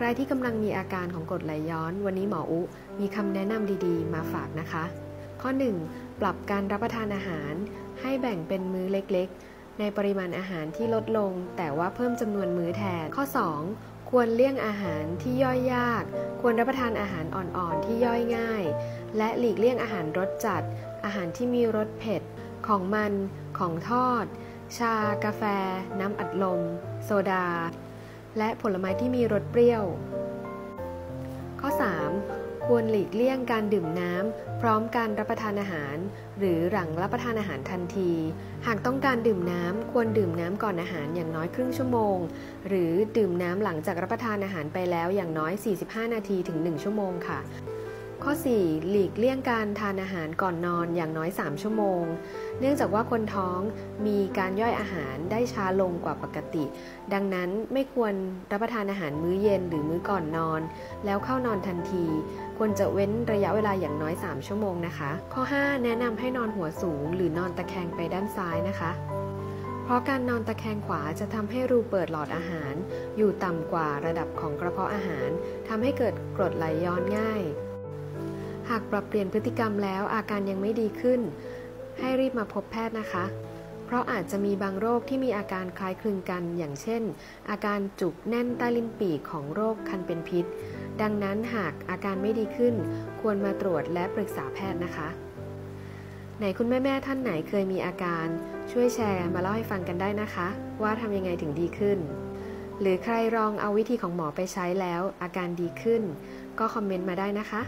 ใครที่กำลังมีอาการของกรดไหลย้อน วันนี้หมออุ มีคำแนะนำดีๆ มาฝากนะคะ ข้อ 1. ปรับการรับประทานอาหาร ให้แบ่งเป็นมื้อเล็กๆ ในปริมาณอาหารที่ลดลง แต่ว่าเพิ่มจำนวนมื้อแทน ข้อ 2. ควรเลี่ยงอาหารที่ย่อยยาก ควรรับประทานอาหารอ่อนๆ ที่ย่อยง่าย และหลีกเลี่ยงอาหารรสจัด อาหารที่มีรสเผ็ด ของมัน ของทอด ชา กาแฟ น้ำอัดลม โซดา และผลไม้ที่มีรสเปรี้ยว ข้อ 3. ควรหลีกเลี่ยงการดื่มน้ำพร้อมการรับประทานอาหาร หรือหลังรับประทานอาหารทันที หากต้องการดื่มน้ำควรดื่มน้ำก่อนอาหารอย่างน้อยครึ่งชั่วโมง หรือดื่มน้ำหลังจากรับประทานอาหารไปแล้วอย่างน้อย 45 นาทีถึง 1 ชั่วโมงค่ะ ข้อ 4. หลีกเลี่ยงการทานอาหารก่อนนอนอย่างน้อย 3 ชั่วโมง เนื่องจากว่าคนท้องมีการย่อยอาหารได้ช้าลงกว่าปกติ ดังนั้นไม่ควรรับประทานอาหารมื้อเย็นหรือมื้อก่อนนอน แล้วเข้านอนทันที ควรจะเว้นระยะเวลาอย่างน้อย 3 ชั่วโมงนะคะ ข้อ 5 แนะนำให้นอนหัวสูง หรือนอนตะแคงไปด้านซ้ายนะคะเพราะการนอนตะแคงขวาจะทำให้รูเปิดหลอดอาหาร อยู่ต่ำกว่าระดับของกระเพาะอาหารทำให้เกิดกรดไหลย้อนง่าย หากปรับเปลี่ยนพฤติกรรมแล้วอาการยังไม่ดีขึ้น ให้รีบมาพบแพทย์นะคะ เพราะอาจจะมีบางโรคที่มีอาการคล้ายคลึงกัน อย่างเช่น อาการจุกแน่นใต้ลิ้นปีกของโรคคันเป็นพิษ ดังนั้นหากอาการไม่ดีขึ้น ควรมาตรวจและปรึกษาแพทย์นะคะ ไหนคุณแม่ๆท่านไหนเคยมีอาการ ช่วยแชร์มาเล่าให้ฟังกันได้นะคะ ว่าทำยังไงถึงดีขึ้น หรือใครลองเอาวิธีของหมอไปใช้แล้ว อาการดีขึ้น ก็คอมเมนต์มาได้นะคะ